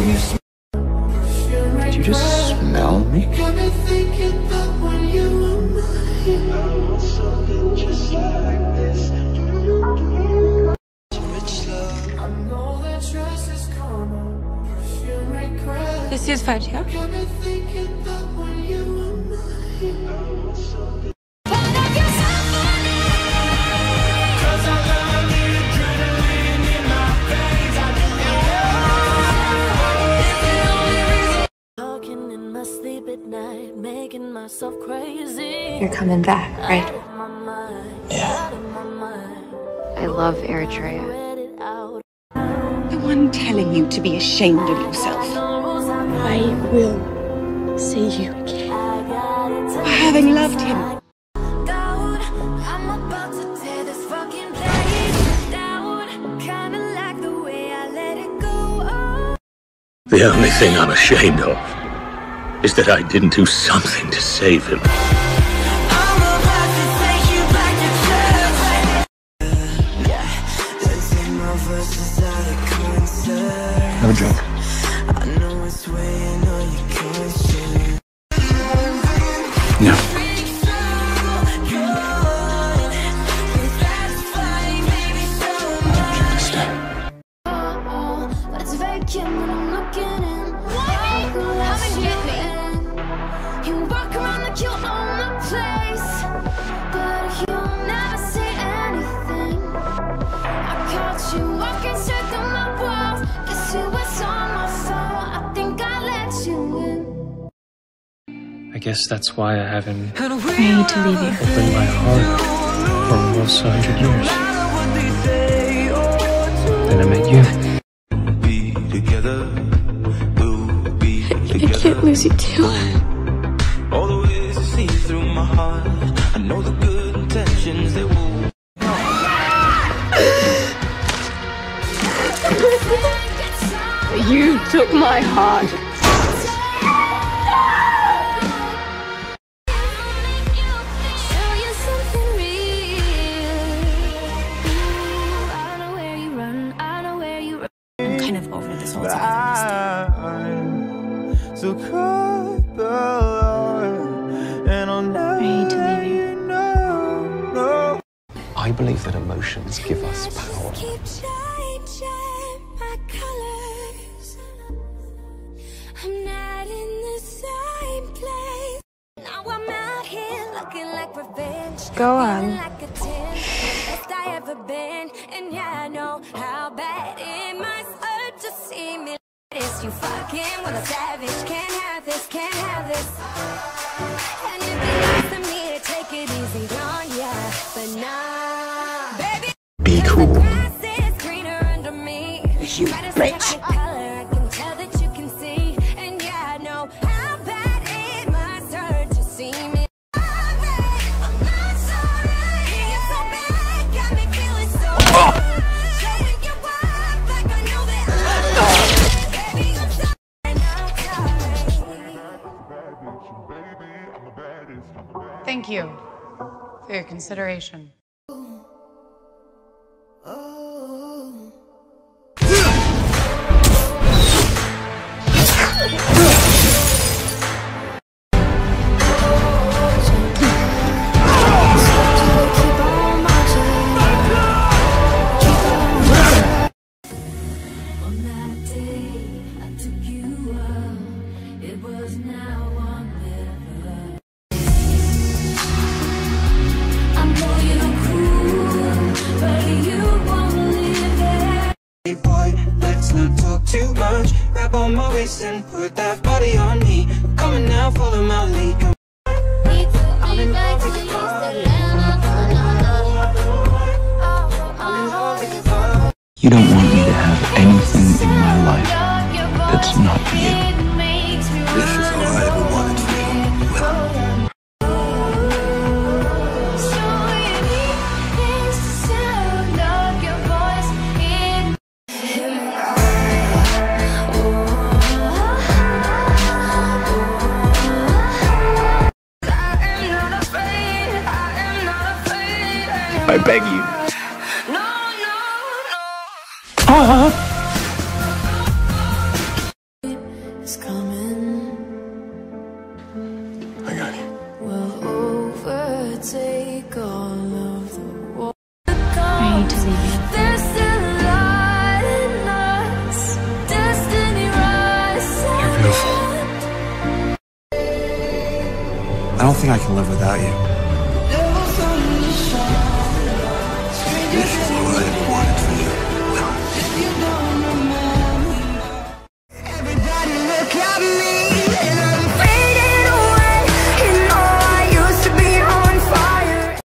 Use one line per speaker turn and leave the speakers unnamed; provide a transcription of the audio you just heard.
arms.
Did you just smell me?
This is Fatia.
You're coming back, right?
Out of my mind,
Yeah.
out of my mind.
I love Eritrea.
Read it out.
The one telling you to be ashamed of yourself
I
will see you again. For having loved him.
Doubt, I'm about to tear this fucking place down. Kinda like the way I let it go.
The only thing I'm ashamed of is that I didn't do something to save him.
Have a drink. No.
Guess
that's why I haven't
I need to leave you.
opened my heart for almost a hundred years. Then I met you.
Be together. We'll be
I can't lose you too.
All the ways you see through my heart. I know the good intentions they will.
You took my heart.
Bad it must hurt to see me like this. You fucking with a savage. Can't have this, can't have this. Sorry.
Thank you for your consideration.
On
my waist and put that body on me. Coming now, follow my lead.
You don't want me to have anything in my life that's not you.
beg you. No, no, no.
Uh -huh.
I got you.
I to leave you.
You're beautiful. I don't think I can live without you.